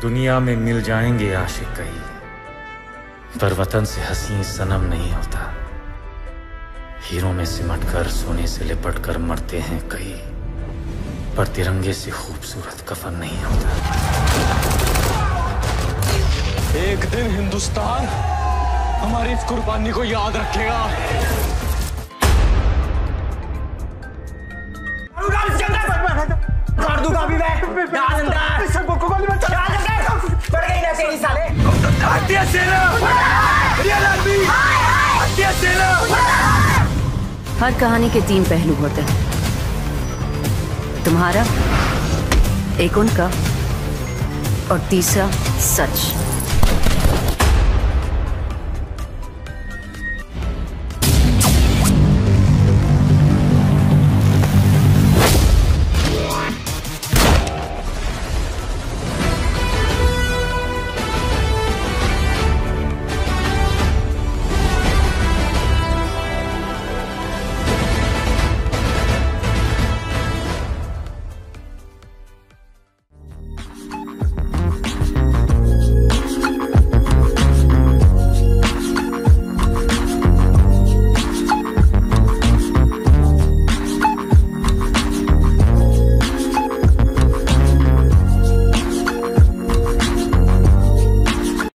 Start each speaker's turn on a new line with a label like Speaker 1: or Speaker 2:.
Speaker 1: दुनिया में मिल जाएँगे आशिक कई पर वतन से हसी सनम नहीं होता। हीरो में सिमट कर सोने से लिपट कर मरते हैं कई पर तिरंगे से खूबसूरत कफन नहीं होता।
Speaker 2: एक दिन हिंदुस्तान हमारी इस कुर्बानी को याद रखेगा।
Speaker 3: हर कहानी के तीन पहलू होते हैं। तुम्हारा एक उनका और तीसरा सच।